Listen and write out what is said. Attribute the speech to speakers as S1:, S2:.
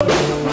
S1: you.